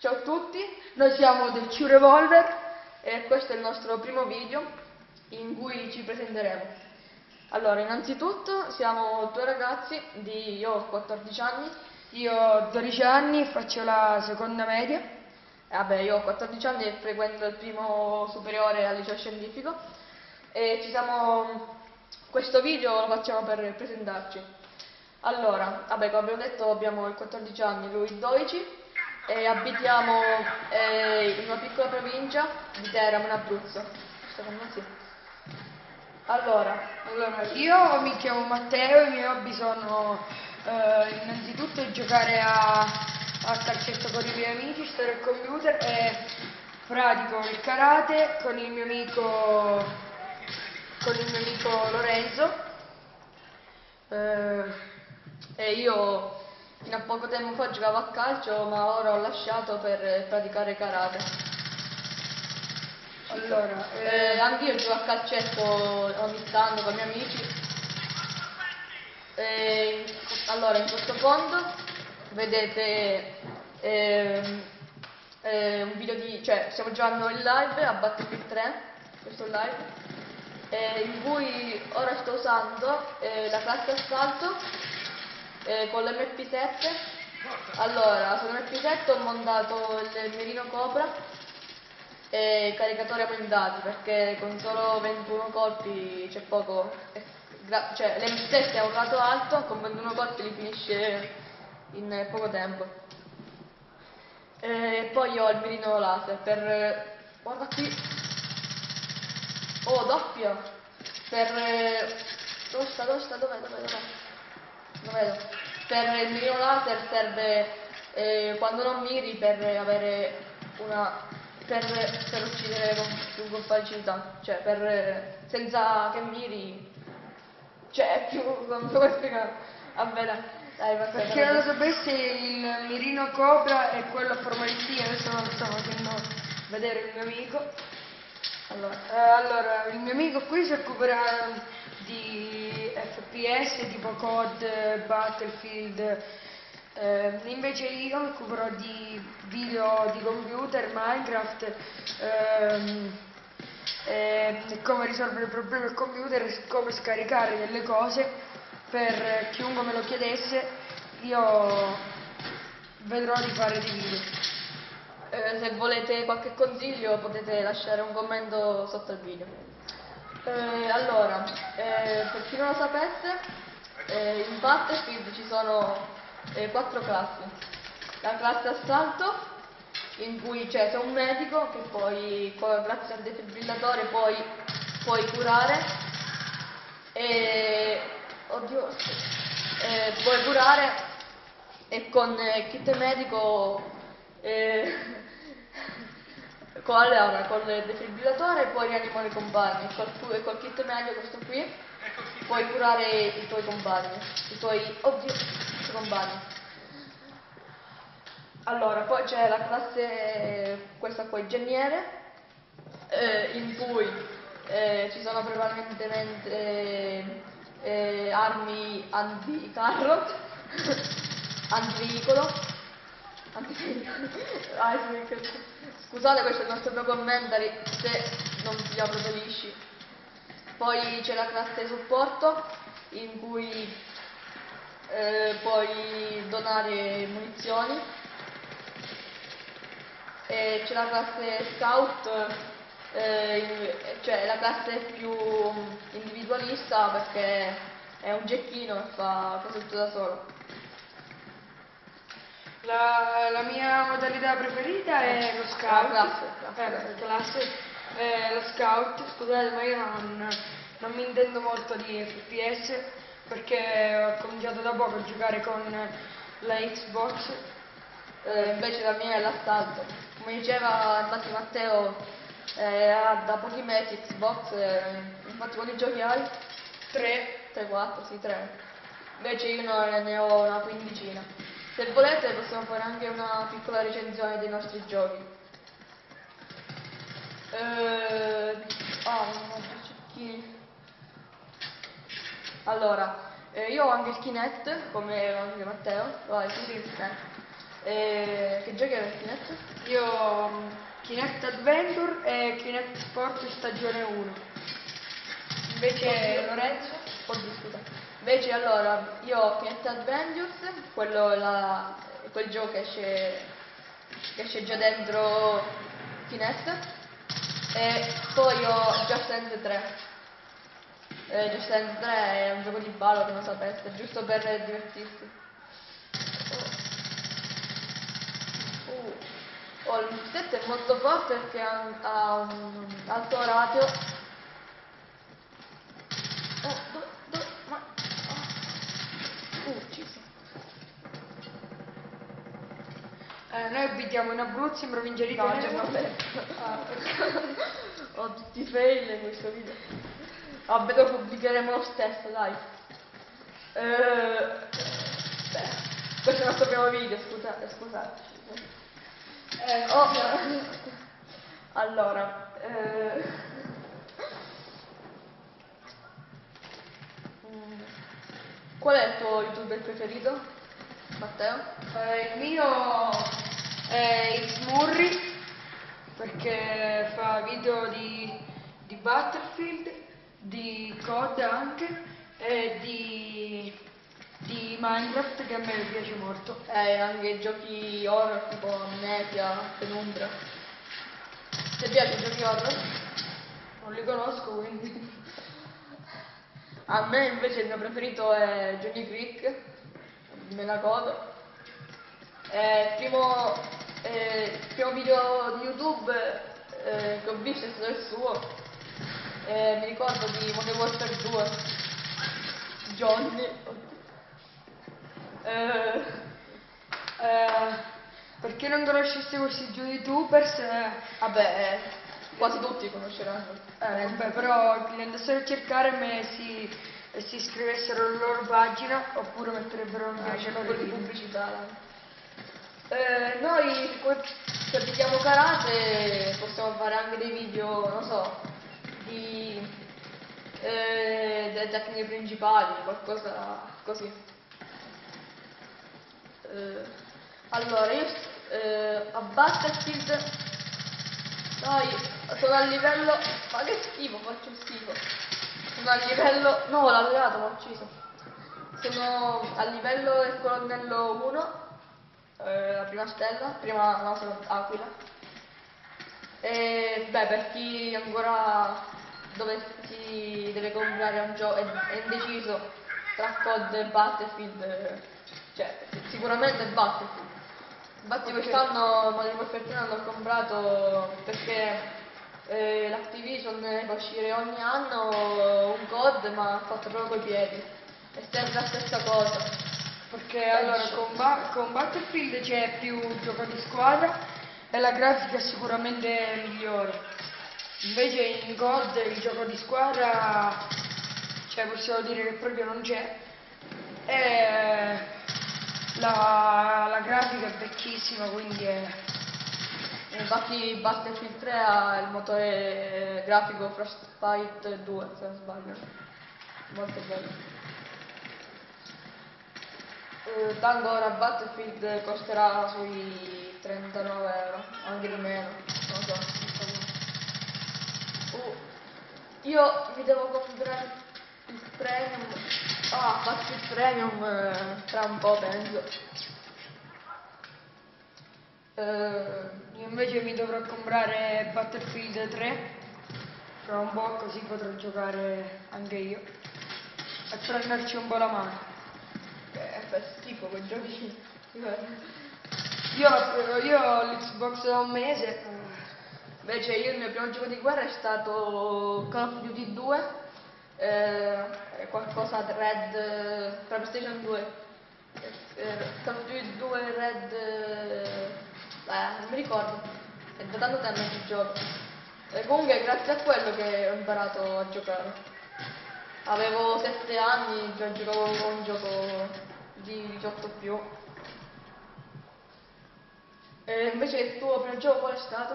Ciao a tutti, noi siamo del Q Revolver e questo è il nostro primo video in cui ci presenteremo. Allora, innanzitutto siamo due ragazzi, di, io ho 14 anni, io ho 12 anni, faccio la seconda media. E vabbè, io ho 14 anni e frequento il primo superiore al liceo scientifico e siamo... questo video lo facciamo per presentarci. Allora, vabbè, come abbiamo detto abbiamo 14 anni, lui 12 e abitiamo eh, in una piccola provincia di Teramo, in Abruzzo. Allora, allora, io mi chiamo Matteo, i miei hobby sono eh, innanzitutto giocare a, a calcetto con i miei amici, stare al computer e pratico il karate con il mio amico, il mio amico Lorenzo. Eh, e io Fino a poco tempo fa giocavo a calcio, ma ora ho lasciato per praticare karate. Allora, eh, anche io gioco a calcetto ogni tanto con i miei amici. E, allora, in questo fondo vedete eh, eh, un video di... cioè stiamo giocando in live a Battlefield 3, questo live, eh, in cui ora sto usando eh, la classe assalto eh, con l'MP7 allora sull'MP7 ho montato il mirino Cobra e il caricatore a blindati perché con solo 21 colpi c'è poco cioè l'MP7 è un rato alto con 21 colpi li finisce in poco tempo. E poi ho il mirino laser per guarda qui. Oh doppia per dove sta dove sta dov'è dov'è dov'è vedo. Per il mio laser serve eh, quando non miri per avere una per, per uccidere con più facilità, cioè per senza che miri cioè più non so come spiegare. Vabbè dai. Perché non lo sapessi il mirino cobra è quello a forma di T, adesso non lo sto facendo vedere il mio amico. Allora, eh, allora il mio amico qui si occuperà di FPS tipo COD, Battlefield, eh, invece io mi occuperò di video di computer, Minecraft, ehm, eh, come risolvere problemi al computer, come scaricare delle cose per chiunque me lo chiedesse, io vedrò di fare dei video. Eh, se volete qualche consiglio potete lasciare un commento sotto il video. Eh, allora, eh, per chi non lo sapesse, eh, in Battlefield ci sono eh, quattro classi. La classe assalto, in cui c'è un medico che poi, grazie al defibrillatore, puoi, puoi curare. E, oddio, eh, puoi curare e con il kit medico con, allora, con il defibrillatore puoi rianimare i compagni, col, col kit medio questo qui? Puoi curare i tuoi compagni, i tuoi, oddio, i tuoi compagni. Allora, poi c'è la classe, questa qua, ingegnere, eh, in cui eh, ci sono prevalentemente eh, armi anti-carro, anti-veicolo, anti-veicolo, Scusate questo è il nostro documentary se non proprio lisci. Poi c'è la classe supporto in cui eh, puoi donare munizioni. E c'è la classe scout, eh, cioè la classe più individualista perché è un gecchino e fa tutto da solo. La, la, mia modalità preferita è lo scout. La classe. Eh, classe. Eh, lo scout, scusate ma io non, non, mi intendo molto di FPS perché ho cominciato da poco a giocare con la Xbox. Eh, invece la mia è l'assalto. Come diceva infatti Matteo, eh, ha da pochi mesi Xbox, eh, infatti quanti giochi hai? 3. 3, 4, sì 3. Invece io ne ho una quindicina. Se volete possiamo fare anche una piccola recensione dei nostri giochi. Eh, oh. Allora, eh, io ho anche il Kinect, come anche Matteo. Vai, sì, sì, E che giochi avete Kinect? Io mm, Kinect Adventure e Kinect Sport stagione 1. Invece Lorenzo? Oddio, scusa. Invece allora, io ho Kinect Adventures, quello la, quel gioco che esce, che esce già dentro Kinect, e poi ho Just Dance 3. Eh, Just Dance 3 è un gioco di ballo che non sapeste, giusto per divertirsi. Oh. Oh, il 7 è molto forte perché ha, un- alto radio. Eh, noi abitiamo in Abruzzo, in provincia di No, Teramo. già vabbè. Ah, Ho tutti i fail in questo video. Vabbè, lo pubblicheremo lo stesso, dai. Eh, beh, questo è il nostro primo video, scusate, scusate. eh, Oh, allora, eh, qual è il tuo youtuber preferito, Matteo? Eh, il mio è Xmurri perché fa video di, di Battlefield, di COD anche e di, di Minecraft che a me piace molto. Eh, anche giochi horror tipo Amnesia, Penumbra. Ti piace i giochi horror? Non li conosco quindi. A me invece il mio preferito è Johnny Creek, me la godo. Eh, il, primo, eh, il primo video di YouTube eh, che ho visto è stato il suo. Eh, mi ricordo di Modern Warfare 2. Johnny. Eh, Eh, per chi non conoscesse questi youtubers, eh, vabbè, eh, quasi tutti conosceranno. vabbè, però li andassero a cercare me si, si iscrivessero alla loro pagina oppure metterebbero un Ah, piace loro po' di pubblicità. Eh, noi se pratichiamo karate possiamo fare anche dei video, non so, di eh, delle tecniche principali, qualcosa così. Eh, allora, io eh, a Battlefield dai, sono a livello. Ma che schifo, faccio schifo. Sono a livello. No, l'ho alleato, l'ho ucciso. Sono a livello del colonnello 1, eh, la prima stella, prima no, sono Aquila. E beh, per chi ancora dove si deve comprare un gioco è, è indeciso tra COD e Battlefield, eh, cioè sicuramente Battlefield. Infatti Ok. quest'anno Modern Warfare 3 l'ho comprato perché eh, l'Activision fa uscire ogni anno un COD ma fatto proprio coi piedi. È sempre la stessa cosa. Perché allora con, Ba- con Battlefield c'è più gioco di squadra e la grafica è sicuramente migliore. Invece in God il gioco di squadra, cioè possiamo dire che proprio non c'è. E la, la grafica è vecchissima, quindi è... Infatti Battlefield 3 ha il motore grafico Frostbite 2, se non sbaglio. Molto bello. Eh, tanto ora Battlefield costerà sui 39 euro, anche di meno, non so. Uh, io mi devo comprare il premium. Ah, faccio il premium eh, tra un po' penso. Eh, Io invece mi dovrò comprare Battlefield 3 fra un po' così potrò giocare anche io e prenderci un po' la mano. Schifo quei giochi. Io, io ho l'Xbox da un mese, Invece io il mio primo gioco di guerra è stato Call of Duty 2, eh, qualcosa Red, eh, la PlayStation 2, eh, Call of Duty 2 Red, eh, non mi ricordo, è da tanto tempo che gioco. E comunque è grazie a quello che ho imparato a giocare. Avevo 7 anni, già giocavo con un gioco di 18 più. E invece il tuo primo gioco qual è stato?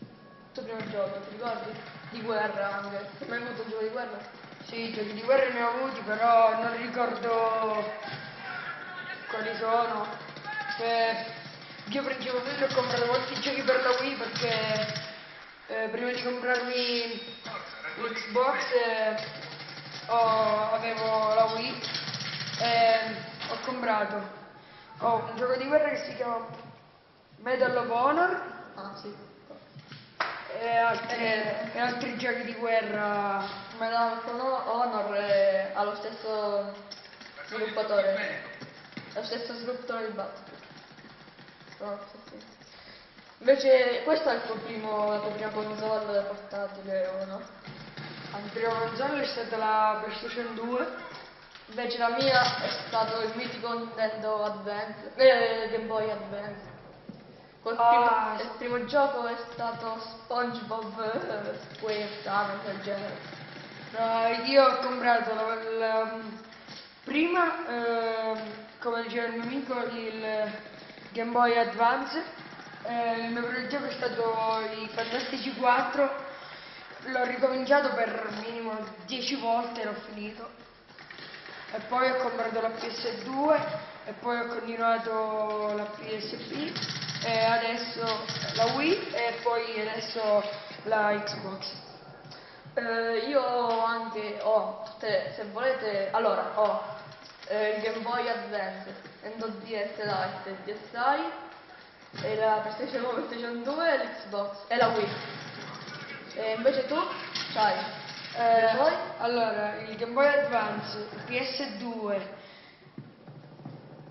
Il tuo primo gioco, ti ricordi? Di guerra anche. Hai mai avuto un gioco di guerra? sì, giochi di guerra ne ho avuti, però non ricordo quali sono. Eh, io principalmente ho comprato molti giochi per la Wii perché eh, prima di comprarmi l'Xbox eh, ho- avevo la Wii e ho comprato ho un gioco di guerra che si chiama Medal of Honor Ah, sì. e altri, e altri giochi di guerra Medal of Honor è- ha lo stesso sviluppatore. Lo stesso sviluppatore del Battlefield. No, sì, sì. Invece questa è il tuo primo, la tua prima console portatile o no? la prima console è stata la PlayStation 2 Invece la mia è stato il mitico Nintendo Advance, eh, Game Boy Advance. Col Ah, primo- il primo gioco è stato SpongeBob eh, SquareTime, del genere. No, io ho comprato la, la- prima, ehm, come diceva il mio amico, il Game Boy Advance. Eh, il mio primo gioco è stato i Fantastici 4. L'ho ricominciato per minimo 10 volte e l'ho finito. E poi ho comprato la PS2 e poi ho continuato la PSP e adesso la Wii e poi adesso la Xbox. Eh, io anche ho, se, se volete, allora ho eh, il Game Boy Advance, Nintendo DS Lite DSi, e la PlayStation 1, PlayStation 2 e l'Xbox e la Wii. E invece tu c'hai Eh, allora, il Game Boy Advance, il PS2,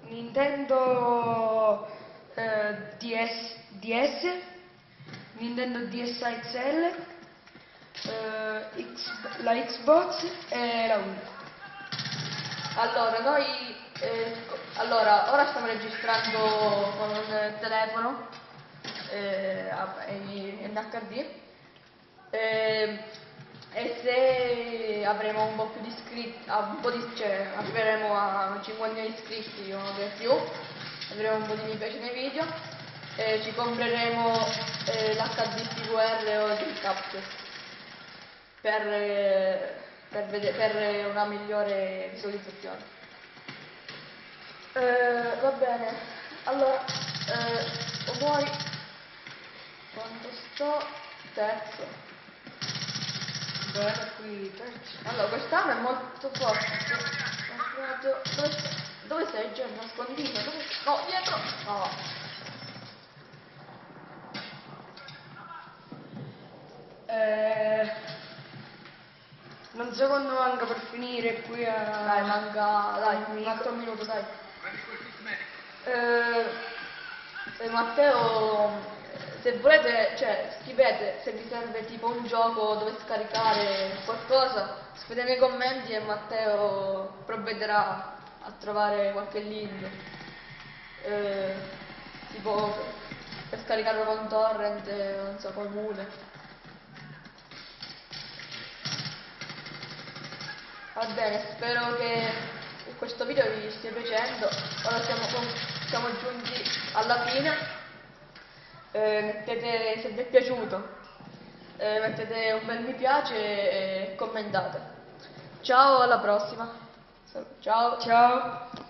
Nintendo eh, DS, DS, Nintendo DSi XL, eh, X- la Xbox e la Wii. Allora, noi eh, allora, ora stiamo registrando con un telefono eh, in HD eh, e se avremo un po' più di iscritti, ah, di, cioè, arriveremo a 50 iscritti o anche più, avremo un po' di mi piace nei video e ci compreremo eh, l'HD PQR o il capture per, eh, per, per una migliore visualizzazione. Eh, va bene, allora, eh, vuoi quanto sto? Terzo. Bene, qui. Allora, quest'anno è molto forte. Dove, dove sei già nascondito? Dove... No, dietro! No. Eh, non so quando manca per finire qui a... Dai, manca, dai, un altro minuto, dai. Eh, eh, Matteo, se volete, cioè, scrivete se vi serve tipo un gioco dove scaricare qualcosa, scrivete nei commenti e Matteo provvederà a trovare qualche link. Eh, tipo per scaricarlo con torrent, non so, comune. Va bene, spero che questo video vi stia piacendo. Ora siamo, con- siamo giunti alla fine. Eh, mettete, se vi è piaciuto, eh, mettete un bel mi piace e commentate. Ciao, alla prossima. Ciao. Ciao!